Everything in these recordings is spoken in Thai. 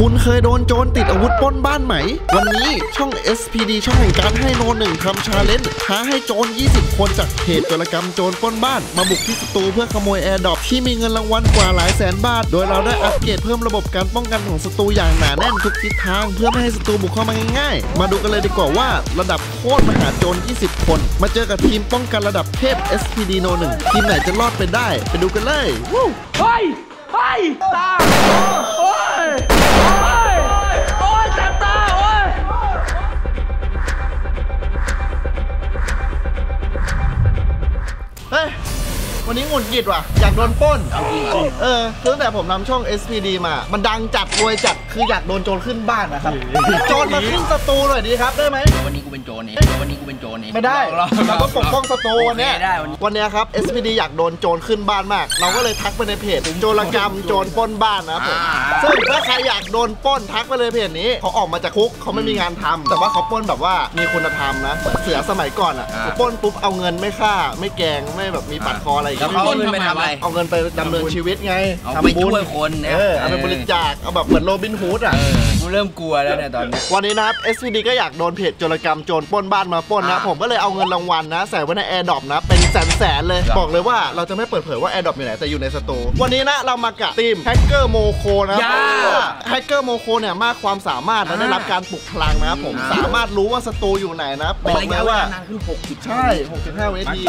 คุณเคยโดนโจรติดอาวุธปล้นบ้านไหม วันนี้ช่อง SPD ช่องแห่งการให้โนหนึ่งทำ challenge ท้าให้โจร 20 คนจากเพจโจรกรรมโจรปล้นบ้าน มาบุกที่สตูเพื่อขโมย airdrop ที่มีเงินรางวัลกว่าหลายแสนบาท โดยเราได้อัปเกรดเพิ่มระบบการป้องกันของสตูอย่างหนาแน่นทุกทิศทาง เพื่อไม่ให้สตูบุกเข้ามาง่ายๆ มาดูกันเลยดีกว่าว่าระดับโคตรมหาโจร 20 คน มาเจอกับทีมป้องกันระดับเทพ SPD โนหนึ่งทีมไหนจะรอดไปได้ ไปดูกันเลยวู้เฮ้ย เฮ้ยตาโอ้ยโอ้ยโอ้ยจับตาโอ้ยเฮ้ย วันนี้หงุดหงิดว่ะ อยากโดนปล้น เออคือตั้งแต่ผมนำช่อง SPD มา มันดังจัดรวยจัด คืออยากโดนโจรขึ้นบ้านนะครับ โจรมาขึ้นสตูหน่อยดีครับได้ไหม วันนี้กูเป็นโจรเองวันนี้กูเป็นโจรเองไม่ได้ลองๆเราต้องปกป้องสตูวันเนี้ยโอเคได้วันนี้วันเนี้ยครับ SPD อยากโดนโจรขึ้นบ้านมาก เราก็เลยทักไปในเพจโจรกรรมโจรปล้นบ้านนะครับผมซึ่งถ้าใครอยากโดนปล้นทักไปเลยเพจนี้เขาออกมาจากคุกเขาไม่มีงานทำแต่ว่าเขาปล้นแบบว่ามีคุณธรรมนะเหมือนเสือสมัยก่อนอะปล้นปุ๊บเอาเงินไม่ฆ่าไม่แกล้งไม่แบบมีปัดคออะไรอย่างแล้วเงี้ยเขาเอาเงินไปทำอะไรเอาเงินไปดำเนินชีวิตไงเอาไปทำบุญช่วยคนนะเออเอาไปบริจาคเอาแบบเหมือนโรบินฮูดอะเออกูเริ่มกลัวแล้วเนี่ยตอนเนี้ยวันนี้นะครับ SPD ก็อยากโดนเพจโจรกรรมโจรปล้นบ้านมาปล้นนะอ่าผมก็เลยเอาเงินรางวัลนะ ใส่ไว้ใน airdrop นะ เป็นแสนแสนๆเลยครับบอกเลยว่าเราจะไม่เปิดเผยว่า airdrop อยู่ไหน แต่อยู่ในสตูวันนี้นะเรามากะทีมแฮกเกอร์โมโคนะย่าแฮกเกอร์โมโคเนี่ยมากความสามารถและได้รับการปลุกพลังนะครับผมอ่าสามารถรู้ว่าสตูอยู่ไหนนะบอกระเลยะเวว่าลานานขึ้น60ใช่ 65 วินาที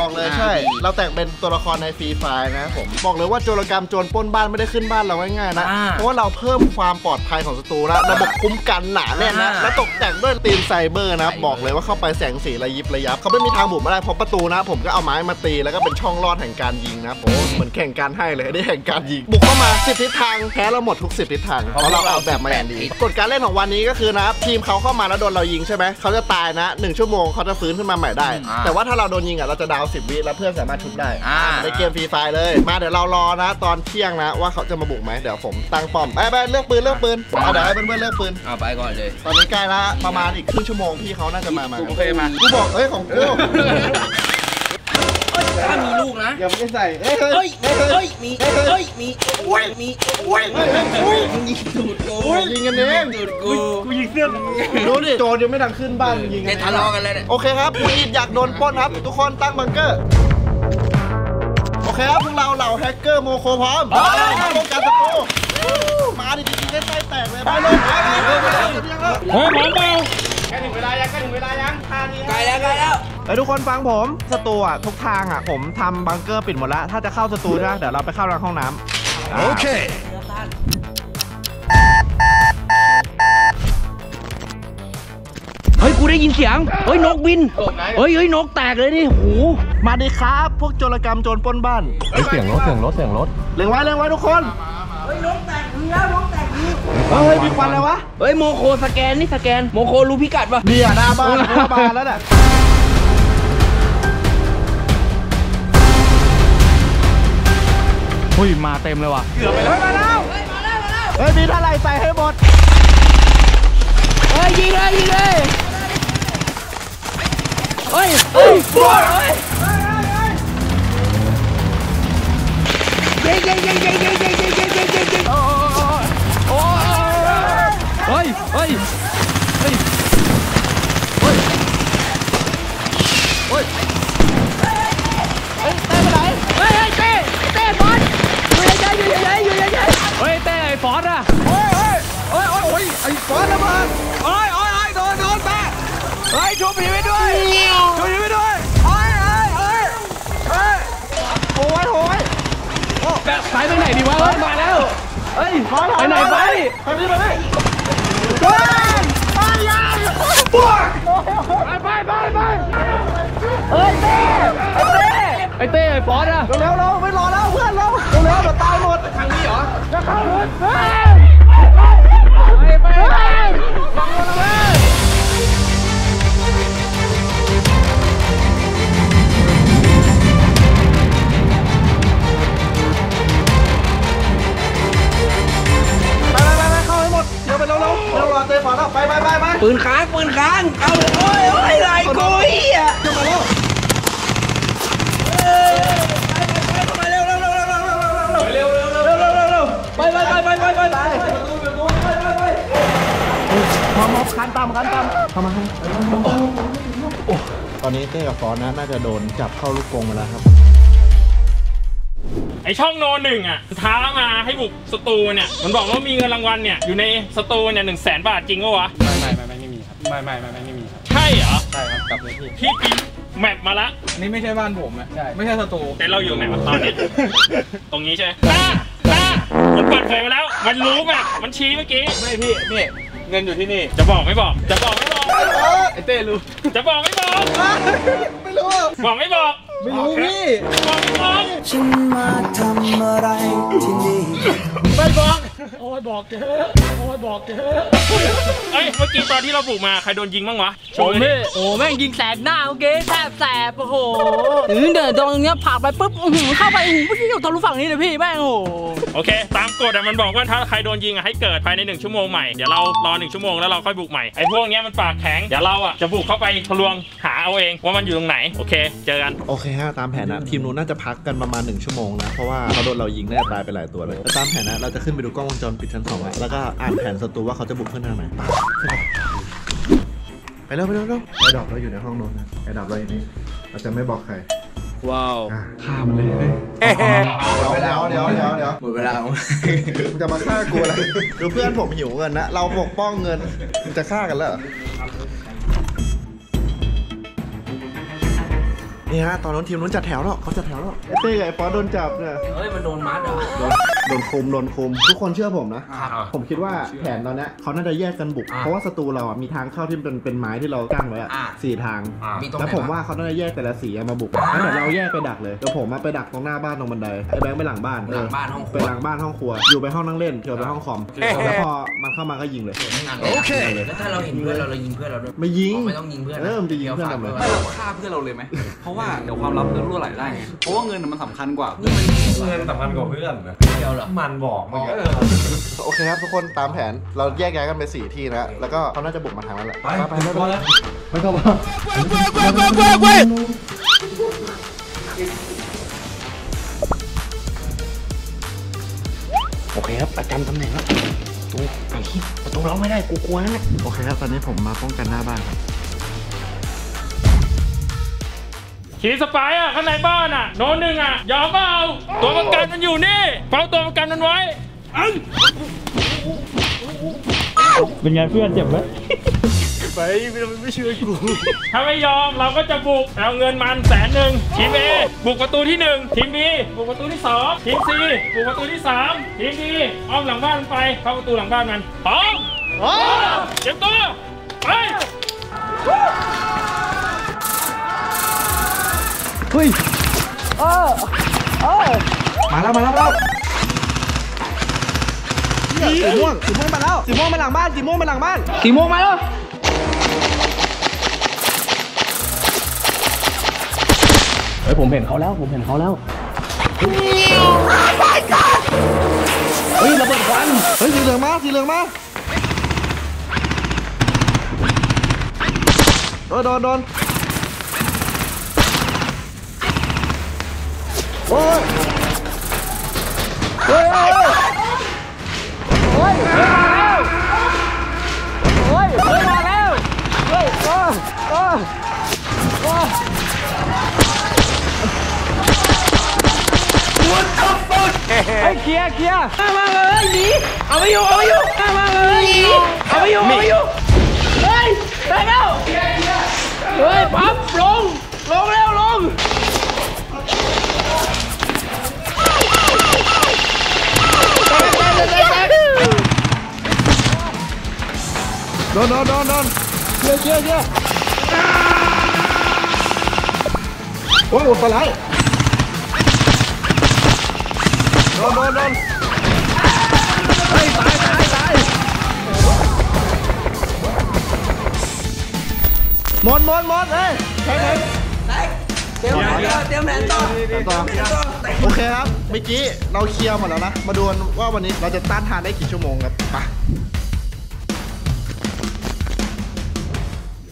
บอกเลยใช่ เราแต่งเป็นตัวละครใน Free Fire นะผมบอกเลยว่าโจรกรรมโจรปล้นบ้านไม่ได้ขึ้นบ้านเราง่ายๆนะ อ่าเพราะว่าเราเพิ่มความปลอดภัยของศัตรูแล้วระบบคุ้มกันหนาแน่นนะอ่า และตกแต่งด้วยตีนไซเบอร์นะไซเบอร์บอกเลยว่าเข้าไปแสงสีระยิบระยับเขาไม่มีทางบุกมาได้เพราะประตูนะ ผมก็เอาไม้มาตีแล้วก็เป็นช่องลอดแห่งการยิงนะโอ้เหมือนแห่งการให้เลยได้แห่งการยิงบุกเข้ามาสิบทิศทางแพ้เราหมดทุกสิบทิศทางเพราะเราออกแบบมาอย่างดี กฎการเล่นของวันนี้ก็คือนะครับทีมเขาเข้ามาแล้วโดนเรายิงใช่ไหมเขาจะตายนะหนึ่งชั่วโมงเขาจะฟื้นขึ้นมาใหม่ได้ อ่า แต่ว่าถ้าเราโดนยิงอะเราจะ down สิบวิแล้วเพื่อนสามารถชุบได้อ่า ในเกม Free Fire เลย มาเดี๋ยวเรารอนะ ตอนเที่ยงนะ ว่าเขาจะมาบุกไหมเดี๋ยวผมตั้งป้อมไปไปเลือกปืนเลือกปืนเอาเดี๋ยวให้เพื่อนๆเลือกปืน เอาไปก่อนเลย ตอนนี้ใกล้ละประมาณอีกครึ่งชั่วโมงพี่เขาน่าจะมามาโอเคมากูบอกเอ้ยของกูถ้ามีลูกนะอย่าไม่ได้ใส่เฮ้ยเฮ้เฮ้ยยเฮ้ยเฮ้ยมีเฮ้ยมีโอ้ยมีโอ้ยมึงยิงตูดกูยิงกันเองตูดกูกูยิงเสื้อดูดิโจรยังไม่ดังขึ้นบ้านยิงแค่กันทะเลาะกันแล้วเนี่ยโอเคครับคุณอีดอยากโดนปล้นครับ ทุกคนตั้งบังเกอร์โอ เคครับพวกเราเหล่าแฮกเกอร์โมโคพร้อมมาป้องกันศัตรูมาดิจริงๆได้ไส้แตกเลยไปเลยไปเลยไปเลยไปเลยเฮ้ยหมอนเปล่าใกล้แล้วใกล้แล้วไอ้ยทุกคนฟังผมสตูอะทุกทางอะผมทำบังเกอร์ปิดหมดแล้ว ถ้าจะเข้าสตูนะเดี๋ยวเราไปเข้าทางห้องน้ำโอเค ได้ยินเสียง เฮ้ยนกบิน เฮ้ยเฮ้ยนกแตกเลยนี่ โห มาดิครับ พวกโจรกรรมโจรปล้นบ้าน เสียงรถเสียงรถเสียงรถเล็งไว้เล็งไว้ทุกคน เฮ้ยนกแตกเรือนกแตกเรือเฮ้ยมีควันอะไรวะ เฮ้ยโมโคสแกนนี่สแกน โมโครู้พิกัดปะเดียหน้าบ้านหน้าบ้านแล้วเนี่ยเฮ้ยมาเต็มเลยว่ะเฮ้ยมีเท่าไหร่ใส่ให้หมด เฮ้ยยิงเลยยิงเลย Oi! Oi! Oi! ไอ้เต้ไอ้ฟอสอะเร็วเร็ไม่รอแล้วเพื่อนเร็วเร็วเดี๋ยตายหมดทางนี้เหรอจะเข้าหมดไปไปปืนค้างปืนค้าง เอาเลยโอ้ยโอ้ยไหลกูอะจะมาแล้ว เร็วเร็วเร็วเร็วเร็วเร็วไปไปไปไปไปไปไปมามาคันตามคันตามมามาตอนนี้เต้กับฟอนนะน่าจะโดนจับเข้าลูกกงไปแล้วครับ ไอช่องโนหนึ่งอะท้ามาให้บุกสตูเนี่ยมันบอกว่ามีเงินรางวัลเนี่ยอยู่ในสตูเนี่ยหนึ่งแสนบาทจริงปะวะไม่ไม่ไม่ไม่มีครับไม่ไม่ไม่ไม่มีครับใช่เหรอใช่ครับกลับเลยพี่พี่ แมปมาละ อันนี้ไม่ใช่บ้านผมอะใช่ ไม่ใช่สตูแต่เราอยู่แมปตอนเนี้ยตรงนี้ใช่ไหมตาตามันเปิดเผยมาแล้ว มันรู้แมปมันชี้เมื่อกี้ ไม่พี่นี่เงินอยู่ที่นี่ จะบอกไม่บอก จะบอกไม่บอก ไอเต้รู้ จะบอกไม่บอก ไม่รู้ บอกไม่บอก ไม่รู้พี่ บอกไม่บอกฉันมาทำอะไรที่นี่ไม่บอก โอ้ยบอกเถอะโอ้ยบอกเถอะเอ้ยเมื่อกี้ตอนที่เราบุกมาใครโดนยิงบ้างวะโชโอ้ว์แม่ดิโอ้แม่งยิงแสบหน้าเมื่อกี้แสบแสบโอ้โหถึงเดินตรงเนี้ยผลักไปปุ๊บอื้อหือเข้าไปอื้อหือไม่อยู่ทะลุฝั่งนี้เลยพี่แม่งโอ้โหโอเค ตามกฎอะมันบอกว่าถ้าใครโดนยิงอะให้เกิดภายในหนึ่งชั่วโมงใหม่เดี๋ยวเรารอหนึ่งชั่วโมงแล้วเราค่อยบุกใหม่ไอ้พวกเนี้ยมันปากแข็งเดี๋ยวเราอะจะบุกเข้าไปทะลวงหาเอาเองว่ามันอยู่ตรงไหนโอเค เจอกัน โอเคฮะตามแผนนะทีมนู้นน่าจะพักกันประมาณ 1 ชั่วโมงนะ เพราะว่าเขาโดนเรายิงน่าจะตายไปหลายตัวเลยแต่ตามแผนนะเราจะขึ้นไปดูกล้องวงจรปิดชั้นสองอะแล้วก็อ่านแผนศัตรูว่าเขาจะบุกขึ้นทางไหนไปเร็วไปเร็วไปเร็วไอ้ดอกเราอยู่ในห้องโน้นนะไอ้ดอกเราอยู่นี่เราจะไม่บอกใครว้าวฆ่ามันเลยเดี๋ยวเดี๋ยวเดี๋ยวเดี๋ยวหมดเวลามึงจะมาฆ่ากูอะไรคือเพื่อนผมหิวเงินนะเราปกป้องเงินมึงจะฆ่ากันแล้ว นี่ฮะตอนนั้นทีมนู้นจัดแถวแล้วเขาจัดแถวแล้วไอ้เต้กับไอ้ป๊อตโดนจับเนี่ยเฮ้ยมันโดนมัดเหรอโดนโดนคุมโดนคุมทุกคนเชื่อผมนะ ผมคิดว่าแผนตอนเนี้ยเขาน่าจะแยกกันบุก เพราะว่าศัตรูเราอะมีทางเข้าที่เป็นเป็นไม้ที่เรากั้นไว้อะอ่าสี่ทางมีตรงไหนแล้วผมว่าเขาน่าจะแยกแต่ละสีอะมาบุกงั้นเดี๋ยวเราแยกไปดักเลยเดี๋ยวผมมาไปดักตรงหน้าบ้านตรงบันไดไอ้แบงค์ไปหลังบ้านหลังบ้านห้องคไปรัวหลังบ้านห้องครัวอยู่ไปห้องนั่งเล่นเที่ยวไปห้องคอมแล้วพอมันเข้ามาก็ยิงเลยโอเคแล้วถ้าเราเห็นเพื่อนเราเรายิงเพื่อนเราด้วยไม่ยิงไม่ต้องยิงเพื่อนนะเออมันจะยิงเพื่อนทำไมไม่เราฆ่าเพื่อนเราเลยไหมเพราะว่าเดี๋ยวความลับจะรั่วไหลได้ไงเพราะว่าเงินน่ะมันสำคัญกว่าเพื่อนมันเงินสำคัญกว่าเพื่อนนะเดียวเหรอ มันบอกเมื่อกี้ โอเคครับทุกคนตามแผนเราแยกย้ายกันไปสี่ที่นะ แล้วก็เขาน่าจะบุกมาทางนั้นแหละไปไปไปพอแล้วไม่ต้องมาโอเคครับประจำตำแหน่งแล้วตัวไอ้ที่ประตูล็อกไม่ได้กูกลัวนะโอเคครับตอนนี้ผมมาป้องกันหน้าบ้านครับ ขี่สไปร์อะข้างในบ้านอะโนหนึ่งอะยอมเปล่าตัวประกันมันอยู่นี่เฝ้าตัวประกันมันไว้อันเป็นไงเพื่อนเจ็บไหมไปไม่เชื่อกูถ้าไม่ยอมเราก็จะบุกเอาเงินมันแสนหนึ่งทีม A บุกประตูที่หนึ่งทีม B บุกประตูที่สองทีม C บุกประตูที่สามทีม D อ้อมหลังบ้านมันไปเข้าประตูหลังบ้านมันพร้อมเต รียมตัวไปมาแล้วมาแล้วมาแล้วสีม่วงสีม่วงมาแล้วสีม่วงมาหลังบ้านสีม่วงมาหลังบ้านกี่โมงมาแล้วเฮ้ยผมเห็นเขาแล้วผมเห็นเขาแล้วเฮ้ยระเบิดควันเฮ้ยสีเหลืองมาสีเหลืองมาโดนโดนโดน โอ้ยเฮ้ยเฮ้ยเฮ้ยโอ้ยเฮ้ยมาแล้วเฮ้ยโอ้โอ้โอ้เฮ้ยเคลียร์เคลียร์มาเลยหนีเอาไม่อยู่เอาไม่อยู่มาเลยหนีเอาไม่อยู่เอาไม่อยู่เฮ้ยได้แล้วเฮ้ยปั๊บลงลงแล้วลง ดนโดนโดนโดนเชื่อเชื่อเชื่อโอ้ยอุดปลาไหลโดนโดนโดนเฮ้ยตายตายตายหมดหมดหมดเฮ้ยใช่ไหมเตรียมแผนต่อเตรียมแผนต่อโอเคครับเมื่อกี้เราเคลียร์หมดแล้วนะ มาดูนว่าวันนี้เราจะต้านทานได้กี่ชั่วโมงครับไป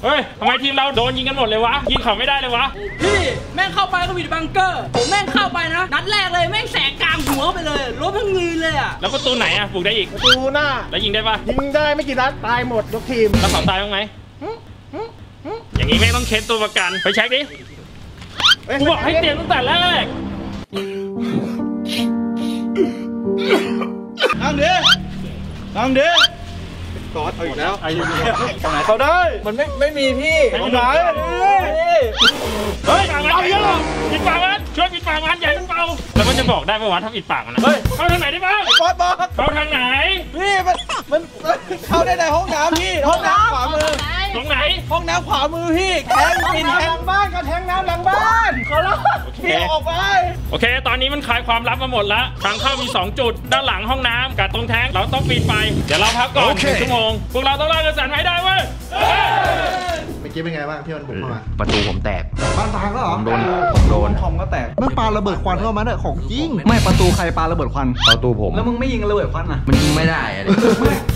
เฮ้ยทำไมทีมเราโดนยิงกันหมดเลยวะ ยิงเขาไม่ได้เลยวะ พี่แม่งเข้าไปก็มีแต่บังเกอร์ผมแม่งเข้าไปนะ นัดแรกเลยแม่งแสกกลางหัวไปเลยล้มทั้งยืนเลยอะแล้วประตูไหนอะปลูกได้อีก ประตูหน้า แล้วยิงได้ปะยิงได้ไม่กี่นัดตายหมดยกทีม แล้วเขาตายบ้างไหมอย่างนี้แม่งต้องเช็ดตัวประกัน ไปเช็คดิกูบอกให้เตรียมตั้งแต่แรกนั่งดินั่งดิ กอดเอาอีกแล้วไอ้ยังตรงไหนเขาได้ มันไม่ไม่มีพี่ตรงไหนเฮ้ยปากมันเยอะปิดปากมันช่วยปิดปากมันอย่าให้มันเป่าแล้วมันจะบอกได้ปะวะถ้าปิดปากมันนะเฮ้ยเข้าทางไหนได้บ้างบอสบอสเข้าทางไหนพี่มันมันเข้าได้ในห้องน้ำพี่ห้องน้ำขวามือ ตรงไหน ห้องน้ำขวามือพี่แทงปิดแทงบ้านก็แทงน้ำหลังบ้านขอร้องโอเคพี่ออกไป โอเค ตอนนี้มันคลายความลับมาหมดแล้วทางเข้ามี 2 จุด ด้านหลังห้องน้ำกับตรงแท้งเราต้องปิดไฟเดี๋ยวเราพักก่อนหนึ่งชั่วโมงพวกเราต้องไล่กระแสไฟได้เว้ยเมื่อกี้เป็นไงบ้างที่มันบุกเข้ามาประตูผมแตกบ้านพังแล้วเหรอผมโดนผมโดน คอมก็แตกมันปาระเบิดควันเข้ามาเนี่ยของจริง ไม่ประตูใครปาระเบิดควันประตูผมแล้วมึงไม่ยิงระเบิดควันอะมันยิงไม่ได้อะดิ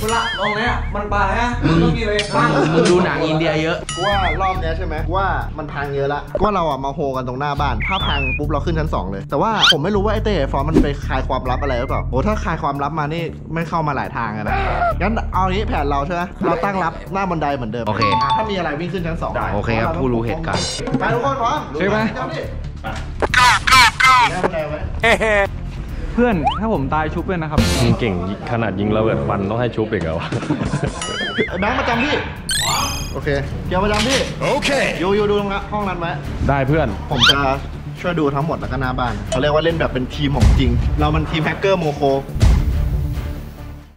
เวลาตรงเนี้ยมันปาฮะมึงต้องมีเลยปังมึงดูหนังอินเดียเยอะกูว่ารอบเนี้ยใช่ไหมกูว่ามันพังเยอะละกูว่าเราอะมาโฮกันตรงหน้าบ้าน ถ้าพังปุ๊บเราขึ้นชั้นสองเลย แต่ว่าผมไม่รู้ว่าไอ้เต้ไอ้ฟอร์มมันไปคลายความลับอะไรหรือเปล่าโอ้ถ้าคลายความลับมานี่ไม่เข้ามาหลายทางอะนะงั้นเอางี้แผนเราใช่ไหมเราตั้งรับหน้าบันไดเหมือนเดิมโอเคะถ้ามีอะไรวิ่งขึ้นชั้นสองโอเคครับผู้รู้เหตุการณ์ ไปทุกคนพร้อมใช่ไหมเจ้าดิ หน้าบันไดไว้เพื่อนถ้าผมตายชุบเลยนะครับมึงเก่งขนาดยิงระเบิดฟันต้องให้ชุบอีกเหรอวะไอ้แบงค์ประจำที่โอเคเกียวประจำที่โอเคอยู่อยู่ดูตรงนั้นห้องนั้นไว้ได้เพื่อนผมจะช่วยดูทั้งหมดแล้วก็หน้าบ้านเขาเรียกว่าเล่นแบบเป็นทีมของจริง เรามันทีมแฮกเกอร์โมโค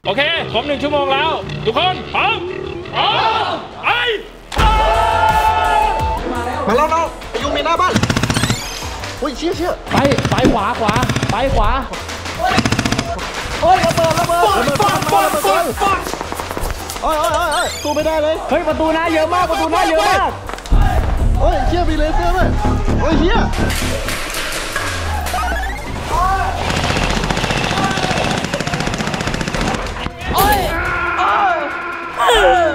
โอเคครบหนึ่งชั่วโมงแล้ว ทุกคนพร้อมพร้อมไปมาแล้วน้องไปยุงมีหน้าบ้าน อุ้ยเชี่ยเชี่ยไปไปขวาขวาไปขวาโอ้ยระเบิดระเบิดระเบิดปังปังปังปังโอ้ยโอ้ยโอ้ยโอ้ยสู้ไม่ได้เลยเฮ้ยประตูหน้าเยอะมากประตูหน้าเยอะมากโอ้ยเชี่ยมีเลเซอร์ด้วยโอ้ยเชี่ยโอ้ยโอ้ย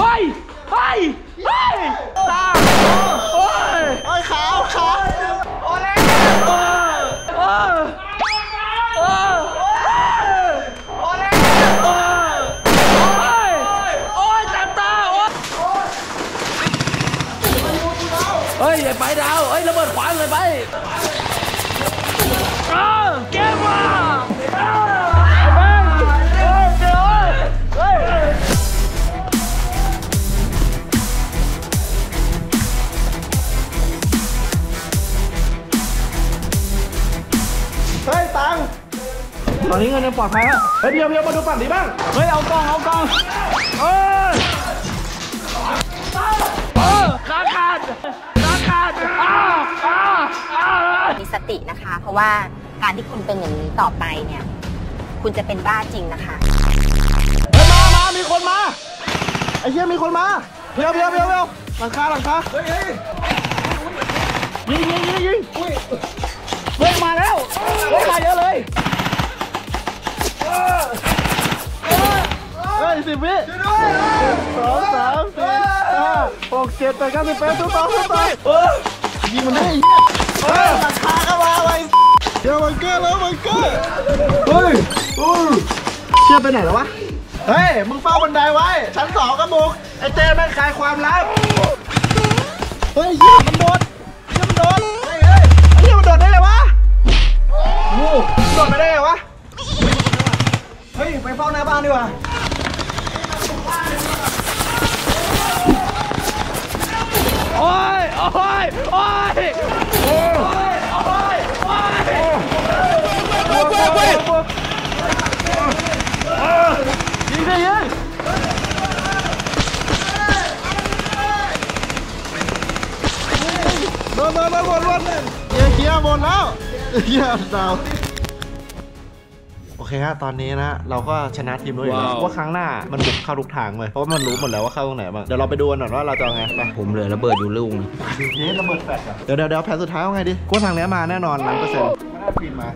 เฮ้ยเฮ้ยเฮ้ยตาโอ้ยไอ้ยขาวขาวโอ้ยโอ้ยโอ้ยโอ้ยโอ้ยโอ้ยโอ้ยจับตาโอ้ยเฮ้ยอย่าไปดาวเฮ้ยระเบิดขวางเลยไป ตอนนี้เงินยังปลอดภัยแล้วเฮ้ยเพียวเพียวมาดูฝั่งนี้บ้าง เฮ้ย เอากล้อง เอากล้องเอ้ยเออขาขาดขาขาดอ้าวอ้าวอ้าวมีสตินะคะ เพราะว่าการที่คุณเป็นอย่างนี้ต่อไปเนี่ย คุณจะเป็นบ้าจริงนะคะ เฮ้ย มา มา มีคนมา ไอ้เหี้ยมีคนมาเพียวเพียวเพียวเพียวหลังคาหลังคาเฮ้ยเฮ้ยยิงยิงยิงยิงเฮ้ยมาแล้วเฮ้ยมาเยอะเลย เฮ้ยสิบวิช่วยด้วยสองสามสี่ห้าหกเจ็ดแปดเก้าสิบแปดตัวต่อตัวต่อเออยิงมันได้ไอ้เหี้ยเฮ้ยหลังคาก็มาไว้เดี๋ยวมันเกอร์แล้วมันเกอร์เฮ้ยอู้เชื่อไปไหนแล้ววะเฮ้ย มึงเฝ้าบันไดไว้ ชั้นสองก็บุก ไอ้เต้แม่งคลายความลับ เฮ้ยเหี้ยมันโดดเหี้ยมันโดดเฮ้ยเฮ้ยไอ้เหี้ยมันโดดได้ไงวะโอ้โหโดดไปได้ไงวะ ấy mày phao na ban đi mà ôi ôi ôi. Bơm bơm bơm bơm bơm Kia kia bồn lão Kia đào เกียร์เกียร์หมดแล้วเกียร์ดาวโอเคฮะตอนนี้นะเราก็ชนะทีมด้วยอยู่แล้วว่าครั้งหน้ามันบุกเข้าทุกทางเลยเพราะว่ามันรู้หมดแล้วว่าเข้าตรงไหนบ้างเดี๋ยวเราไปดูกันหน่อยว่าเราจะเอาไงไปผมเหลือระเบิดอยู่ลูกนึงเฮ้ยระเบิดแฟลชอะเดี๋ยวเดี๋ยวเดี๋ยวแผนสุดท้ายเอาไงดีกูว่าทางเนี้ยมาแน่นอนล้านเปอร์เซ็นต์ไม่น่าปีนมา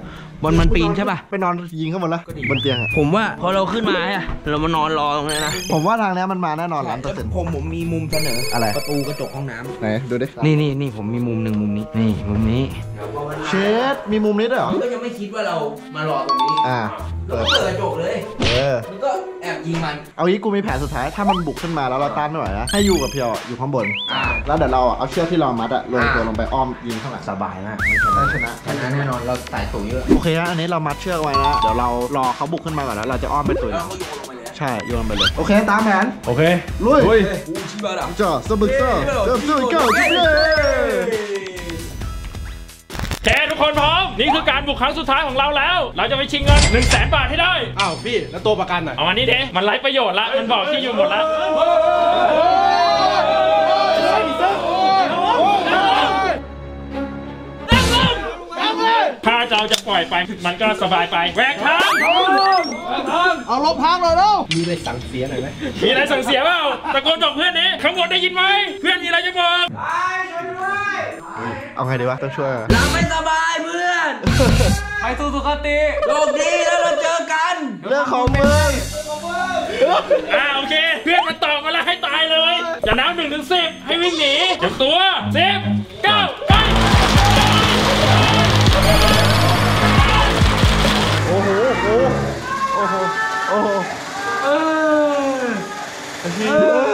บอลมันปีนใช่ป่ะ ไปนอนยิงข้างบนแล้วบนเตียงอะผมว่าพอเราขึ้นมาอะเรามานอนรอตรงนี้นะ ผมว่าทางเนี้ยมันมาแน่นอนล้านเปอร์เซ็นต์ผมผมมีมุมเสนออะไร ประตูกระจกห้องน้ำไหนดูดินี่นี่นี่ผมมีมุมหนึ่งมุมนี้นี่มุมนี้ เชดมีมุมนี้ด้วยเหรอมันก็จะไม่คิดว่าเรามารอตรงนี้อ่าแล้วเปิดก็เปิดกระจกเลยเออมันก็แอบยิงมันเอางี้กูมีแผนสุดท้ายถ้ามันบุกขึ้นมาแล้วเราต้านไม่ไหวนะให้อยู่กับเพียวอะอยู่ข้างบนอ่า แล้วเดี๋ยวเราอะเอาเชือกที่เรามัดอะลงอ่าตัวลงไปอ้อมยิงข้างหลังสบายมากไม่ชได้นะชนะชนะแน่นอนเราสายสูงเยอะโอเคฮะอันนี้เรามัดเชือกไว้นะเดี๋ยวเรารอเขาบุกขึ้นมาก่อนแล้วเราจะอ้อมไปตุยแล้วเราก็โยนลงไปเลยใช่โยนไปเลยโอเคตามแผนโอเคลุยลุยจ่อสบึกเซอร์เริ่มสู้เก้าจิ๊บเลย แกทุกคนพร้อม นี่คือการบุกครั้งสุดท้ายของเราแล้ว เราจะไปชิงเงิน1 0 0 0 0แสนบาทให้ได้ อ้าวพี่แล้วตัวประกันอะเอาอันนี้เด้มันไร้ประโยชน์ละ มันบอกที่อยู่หมดละถ้าเจ้าจะปล่อยไปมันก็สบายไปแหวกทางเอาลบพังเลยแล้วมีอะไรสั่งเสียเปล่าตะโกนบอกเพื่อนนี้ข้างบนได้ยินไหมเพื่อนมีอะไรจะบอก เอาไงดีวะต้องช่วยอะเราไม่สบายเพื่อน ไปสู่สุคติโลกดีแล้วเราเจอกัน เรื่องของมึงอ่าโอเค เพื่อนมันตอบมาแล้วให้ตายเลย อย่านับหนึ่งถึงสิบให้วิ่งหนีเจ็บตัวสิบเก้าไปโอ้โหโอ้โหโอ้โหโอ้โหเออเอ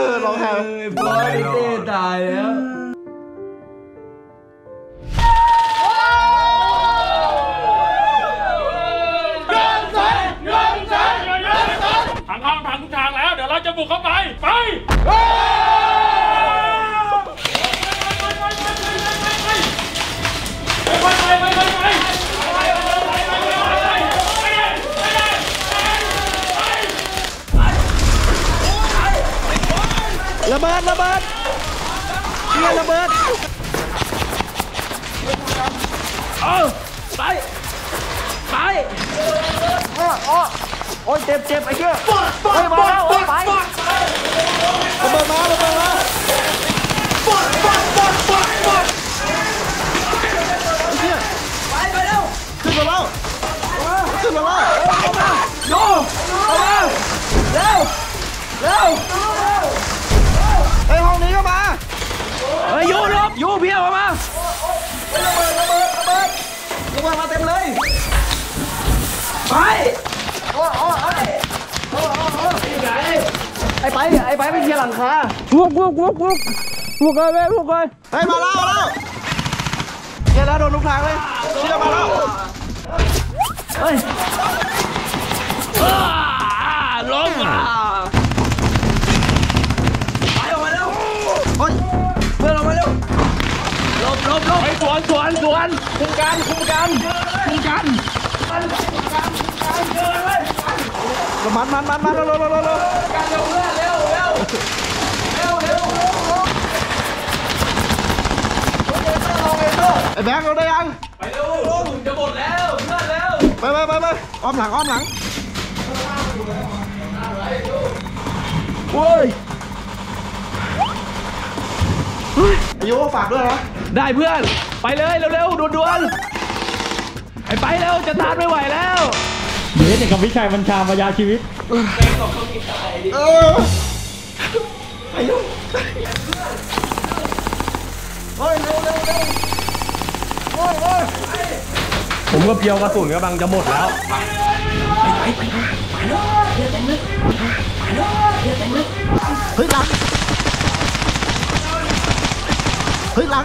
อร้องไห้บอยเต้ตายแล้ว จะบุกเข้าไป ไประเบิดระเบิดเียระเบิดเอาไป ไปอ้อ อ้อโอ้ยเจ็บเจ็บไอ้เหี้ยเฮ้ยมาแล้วโอ้ยไประเบิดมาระเบิดมาเฮียไปไปเร็วขึ้นมาแล้วขึ้นมาแล้วโยเอามาเร็วเร็วไอห้องนี้ก็มาเฮ้ยยูลบยูเพียวออกมาระเบิดระเบิดระเบิดระเบิดมาเต็มเลยไป ไอ้ไปไอ้ไปไปเคลียร์หลังคาลุกลุกลุกลุกลุกเลยลุกเลยเฮ้ยมาแล้วมาแล้วเกียร์แล้วโดนทุกทางเลยเชื่อมาแล้วเฮ้ยล้มอะไปออกมาเร็วเฮ้ยเพื่อนออกมาเร็วลบลบลบไอ้สวนสวนสวนคุมกันคุมกันคุมกันมันมัน มันมันเร็วเร็วเร็วเร็วเร็วกันเร็วเพื่อนเร็วเร็วเร็วเร็วไอ้แบงค์เราได้ยังไปเร็วลงจะหมดแล้วเพื่อนเร็วไปไปไปไปอ้อมหลังอ้อมหลังโอ้ยอ้โยฝากด้วยนะได้เพื่อน ไปเลยเร็วๆด่วนๆไอ้ไปเร็วจะตานไม่ไหวแล้ว เดี๋ยวเนี่ยกับวิชัยบัญชามายาชีวิตเออเฮ้ยเร็วเร็วเร็วโอ้ยโอ้ยผมก็เพียวกระสุนกำลังจะหมดแล้วเฮ้ยหลังเฮ้ยหลัง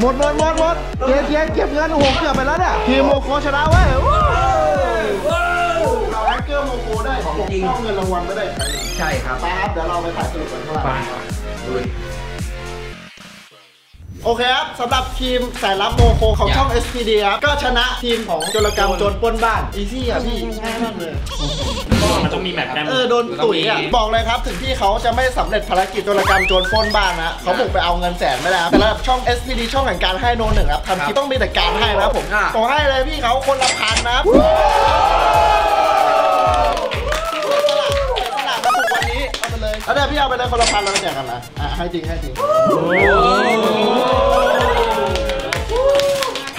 หมดยังยังหมดหมดหมดหมดเจ๊เจ๊เก็บเงินโอ้โหเกือบไปแล้วเนี่ยทีมโมโคชนะเว้ยว้าวเราแฮกเกอร์โมโคได้ของจริงเงินรางวัลไม่ได้ใช้ใช่ครับไปครับเดี๋ยวเราไปถ่ายสรุปกันข้างหลังลุย โอเคครับสำหรับทีมสายลับโมโคของช่อง SPD ครับก็ชนะทีมของโจรกรรมโจรปล้นบ้าน easy อะพี่ง่ายมากเลย มันต้องมีแมตช์กันเออโดนตุ๋ยอะบอกเลยครับถึงที่เขาจะไม่สำเร็จภารกิจโจรกรรมโจรปล้นบ้านนะเขาบุกไปเอาเงินแสนไม่ได้ครับแต่ระดับช่อง SPD ช่องแห่งการให้โนหนึ่งครับทำคลิปต้องมีแต่การให้นะครับผมผมให้เลยพี่เขาคนละพันนะครับ อาไปเลยแล้วเดี๋ยวพี่เอาไปเลยคนละพันเราไปแจกกันนะอะให้จริงให้จริง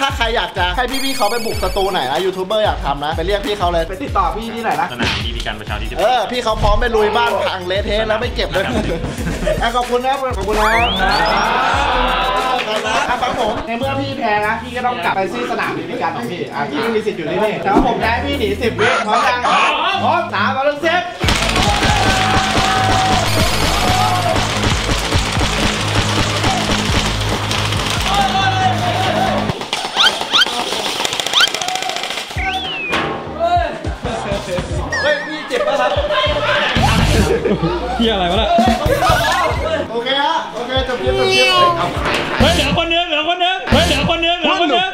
ถ้าใครอยากจะให้พี่ๆเขาไปบุกสตูไหนนะยูทูบเบอร์อยากทำนะ ไปเรียกพี่เขาเลย ไปติดต่อพี่ที่ไหนนะ สนามบีบีกันประชาธิปไตเอยอ พี่เขาพร้อมไปลุยบ้านพังเละเทะแล้วไม่เก็บด้วยอะขอบคุณนะครับขอบคุณนะครับอะฟังผมในเมื่อพี่แพ้นะพี่ก็ต้องกลับไปที่สนามบีบีกันของพี่อะพี่ไม่มีสิทธิ์อยู่ที่นี่แต่ว่าผมแพ้พี่หนีสิบวิพร้อมยังพร้อมสามสองหนึ่งเซฟ เจ็บป่ะครับเฮียอะไรวะล่ะโอเคฮะโอเคจบคลิปจบคลิปเฮ้ยเหลือคนนึงเหลือคนนึงเฮ้ยเหลือคนนึงเหลือคนนึง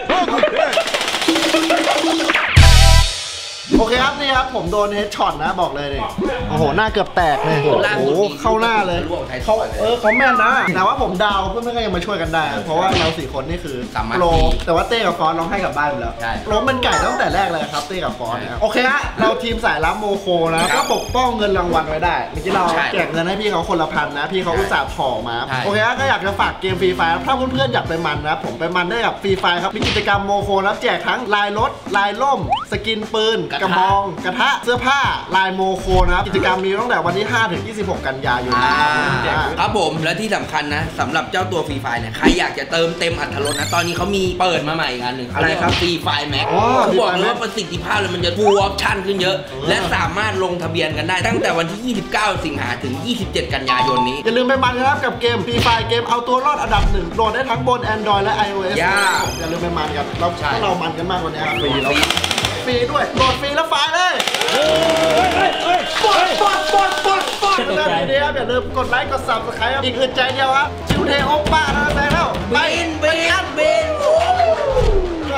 ผมโดน headshot นะบอกเลยดิโอ้โห หน้าเกือบแตกเลยโอ้โห เข้าหน้าเลยเขาเออเขาแม่นนะ แต่ว่าผม down เพื่อนๆก็ยังมาช่วยกันได้ เพราะว่าเราสี่คนนี่คือสามารถโปรแต่ว่าเต้กับฟอนร้องให้กลับบ้านไปแล้วใช่ล้มเป็นไก่ตั้งแต่แรกเลยครับเต้กับฟอนนะครับโอเคฮะเราทีมสายลับโมโคนะก็ปกป้องเงินรางวัลไว้ได้เมื่อกี้เราใช่แจกเงินให้พี่เขาคนละพันนะ พี่เขาอุตส่าห์ถ่อมาใช่โอเคฮะก็อยากจะฝากเกม Free Fire ถ้าเพื่อนๆอยากไปมันนะผมไปมันได้กับ Free Fire ครับมีกิจกรรมโมโคนะแจกทั้งลายรถลายล่ม skin ปืนกระบองกระทะเสื้อผ้าลายโมโคนะครับกิจกรรมมีตั้งแต่วันที่ 5 ถึง 26 กันยายนอ่าอ่าครับผมและที่สำคัญนะสำหรับเจ้าตัว Free Fire เนี่ยใครอยากจะเติมเต็มอรรถรสนะ ตอนนี้เขามีเปิดมาใหม่อีกอันหนึ่งอะไรครับ Free Fire MAX อ๋อเขาบอกเลย Free Fire ว่าประสิทธิภาพเลยมันจะ full option ขึ้นเยอะ และสามารถลงทะเบียนกันได้ ตั้งแต่วันที่ 29 สิงหาถึง 27 กันยายนนี้ อย่าลืมไปมันนะครับกับเกม Free Fire เกมเอาตัวรอดอันดับหนึ่งโหลดได้ทั้งบน Android และ iOS ย่าอย่าลืมไปมันกันเราใช่ถ้าเรามันกันมากกว่านี้ครับฟรีแล้ว ฟรีด้วยโหลดฟรีแล้วไฟล์เลยปอดปอดปอดปอดปอดเรื่องนี้ครับอย่าลืมกดไลค์กด subscribe ครับอีกอึดใจเดียวครับชิวเทโอป้านะแซงแล้วบินบินบินไป